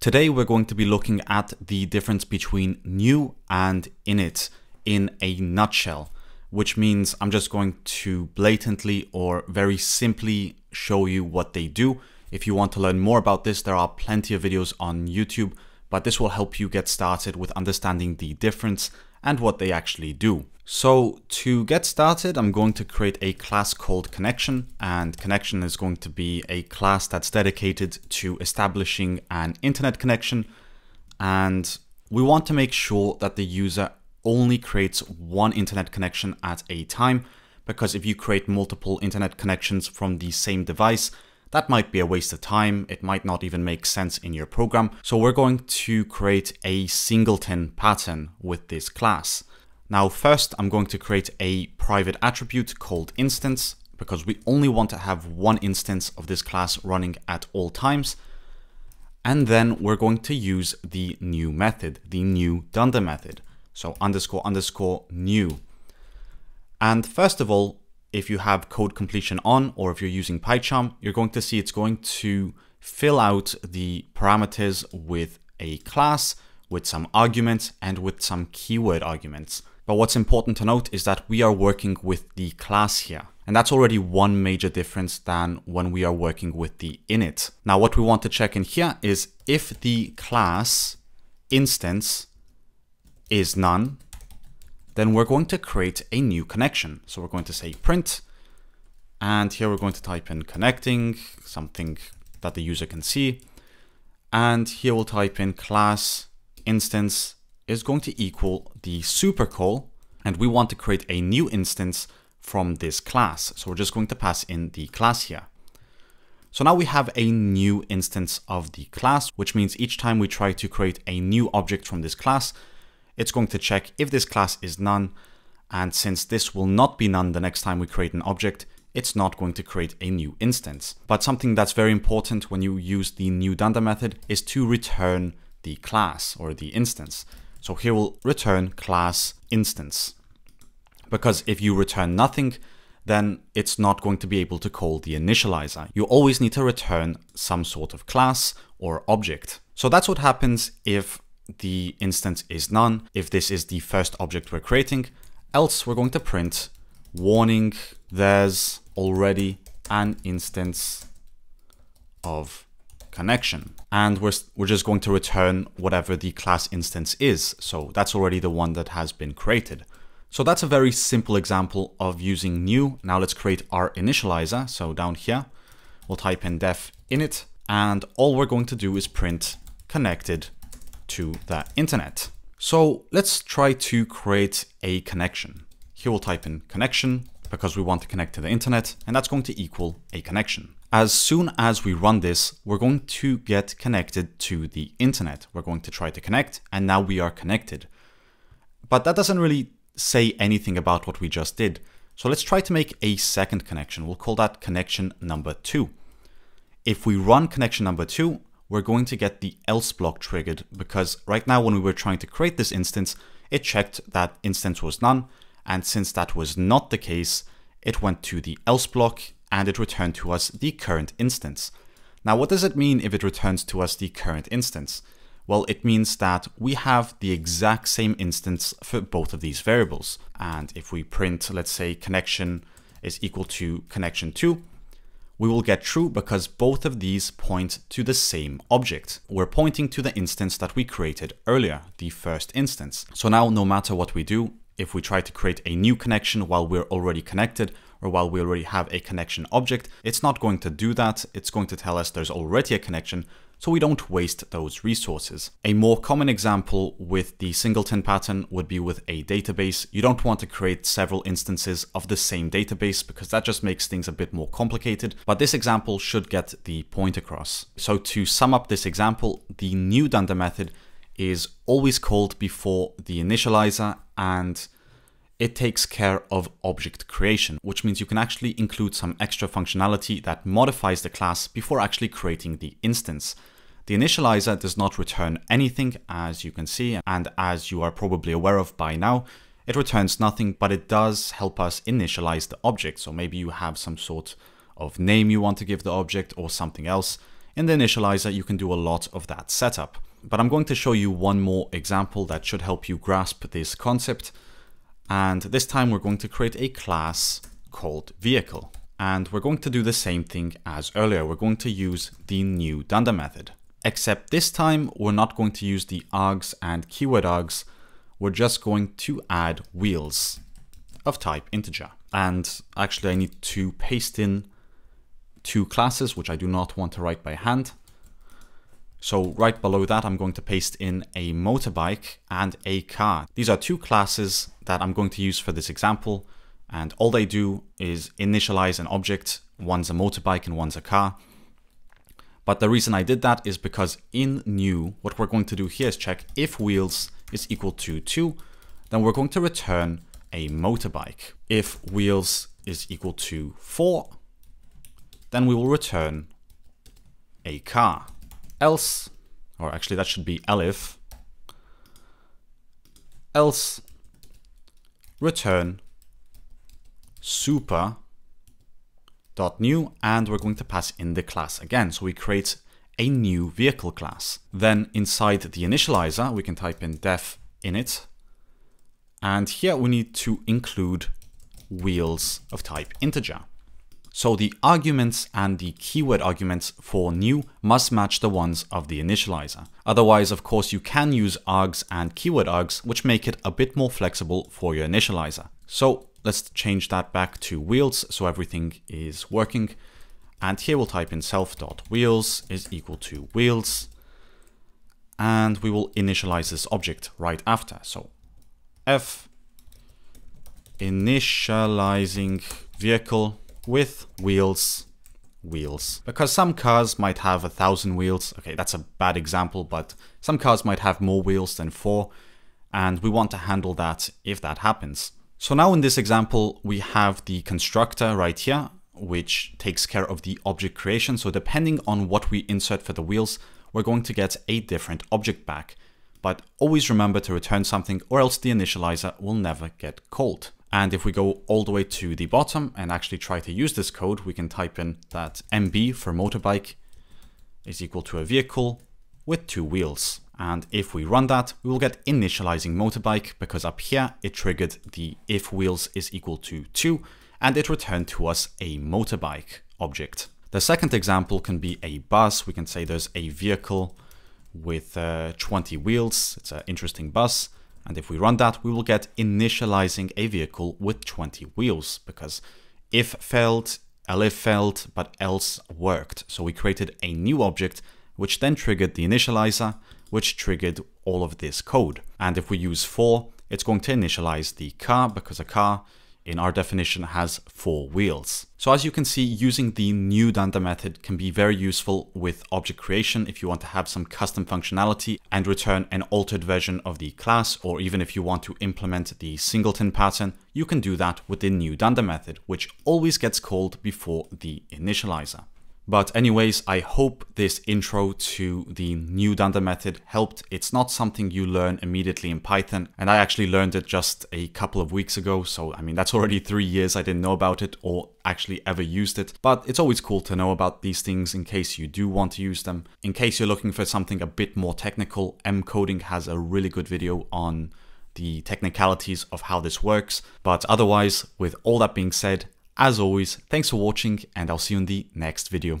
Today we're going to be looking at the difference between new and init in a nutshell, which means I'm just going to blatantly or very simply show you what they do. If you want to learn more about this, there are plenty of videos on YouTube, but this will help you get started with understanding the difference and what they actually do. So to get started, I'm going to create a class called connection and connection is going to be a class that's dedicated to establishing an internet connection. And we want to make sure that the user only creates one internet connection at a time, because if you create multiple internet connections from the same device, that might be a waste of time. It might not even make sense in your program. So we're going to create a singleton pattern with this class. Now, first, I'm going to create a private attribute called instance because we only want to have one instance of this class running at all times. And then we're going to use the new method, the new dunder method. So underscore underscore new. And first of all, if you have code completion on, or if you're using PyCharm, you're going to see it's going to fill out the parameters with a class, with some arguments, and with some keyword arguments. But what's important to note is that we are working with the class here. And that's already one major difference than when we are working with the init. Now, what we want to check in here is if the class instance is none, then we're going to create a new connection. So we're going to say print, and here we're going to type in connecting, something that the user can see. And here we'll type in class instance is going to equal the super call, and we want to create a new instance from this class. So we're just going to pass in the class here. So now we have a new instance of the class, which means each time we try to create a new object from this class, it's going to check if this class is none. And since this will not be none the next time we create an object, it's not going to create a new instance. But something that's very important when you use the new dunder method is to return the class or the instance. So here we'll return class instance. Because if you return nothing, then it's not going to be able to call the initializer. You always need to return some sort of class or object. So that's what happens if the instance is none, if this is the first object we're creating. Else we're going to print warning, there's already an instance of connection. And we're, we're just going to return whatever the class instance is. So that's already the one that has been created. So that's a very simple example of using new. Now let's create our initializer. So down here, we'll type in def init, and all we're going to do is print connected to the internet. So let's try to create a connection. Here we'll type in connection because we want to connect to the internet, and that's going to equal a connection. As soon as we run this, we're going to get connected to the internet. We're going to try to connect, and now we are connected. But that doesn't really say anything about what we just did. So let's try to make a second connection. We'll call that connection number two. If we run connection number two, we're going to get the else block triggered because right now when we were trying to create this instance, it checked that instance was none. And since that was not the case, it went to the else block and it returned to us the current instance. Now, what does it mean if it returns to us the current instance? Well, it means that we have the exact same instance for both of these variables. And if we print, let's say connection is equal to connection 2, we will get true because both of these point to the same object. We're pointing to the instance that we created earlier, the first instance. So now no matter what we do, if we try to create a new connection while we're already connected, or while we already have a connection object, it's not going to do that. It's going to tell us there's already a connection, so we don't waste those resources. A more common example with the singleton pattern would be with a database. You don't want to create several instances of the same database because that just makes things a bit more complicated, but this example should get the point across. So to sum up this example, the new dunder method is always called before the initializer and it takes care of object creation, which means you can actually include some extra functionality that modifies the class before actually creating the instance. The initializer does not return anything, as you can see, and as you are probably aware of by now, it returns nothing, but it does help us initialize the object. So maybe you have some sort of name you want to give the object or something else. in the initializer, you can do a lot of that setup. But I'm going to show you one more example that should help you grasp this concept. And this time we're going to create a class called vehicle. And we're going to do the same thing as earlier. We're going to use the new dunder method. Except this time, we're not going to use the args and keyword args. We're just going to add wheels of type integer. And actually I need to paste in two classes, which I do not want to write by hand. So right below that, I'm going to paste in a motorbike and a car. These are two classes that I'm going to use for this example. And all they do is initialize an object. One's a motorbike and one's a car. But the reason I did that is because in new, what we're going to do here is check if wheels is equal to 2, then we're going to return a motorbike. If wheels is equal to 4, then we will return a car. Else, or actually that should be elif, else return super dot new and we're going to pass in the class again. So we create a new vehicle class. Then inside the initializer, we can type in def init. And here we need to include wheels of type integer. So the arguments and the keyword arguments for new must match the ones of the initializer. Otherwise, of course, you can use args and keyword args, which make it a bit more flexible for your initializer. So let's change that back to wheels so everything is working. And here we'll type in self.wheels is equal to wheels. And we will initialize this object right after. So f initializing vehicle with wheels wheels. Because some cars might have a thousand wheels. Okay that's a bad example but some cars might have more wheels than four and we want to handle that if that happens. So now in this example we have the constructor right here which takes care of the object creation. So depending on what we insert for the wheels we're going to get a different object back. But always remember to return something or else the initializer will never get called and if we go all the way to the bottom and actually try to use this code, we can type in that MB for motorbike is equal to a vehicle with two wheels. And if we run that, we will get initializing motorbike because up here it triggered the if wheels is equal to 2 and it returned to us a motorbike object. The second example can be a bus. We can say there's a vehicle with uh, 20 wheels. It's an interesting bus. And if we run that, we will get initializing a vehicle with 20 wheels because if failed, elif failed, but else worked. So we created a new object, which then triggered the initializer, which triggered all of this code. And if we use four, it's going to initialize the car because a car in our definition has four wheels. So as you can see, using the new dunder method can be very useful with object creation if you want to have some custom functionality and return an altered version of the class, or even if you want to implement the singleton pattern, you can do that with the new dunder method, which always gets called before the initializer. But anyways, I hope this intro to the new dunder method helped. It's not something you learn immediately in Python, and I actually learned it just a couple of weeks ago. So, I mean, that's already three years I didn't know about it or actually ever used it. But it's always cool to know about these things in case you do want to use them. In case you're looking for something a bit more technical, mCoding has a really good video on the technicalities of how this works. But otherwise, with all that being said, as always, thanks for watching and I'll see you in the next video.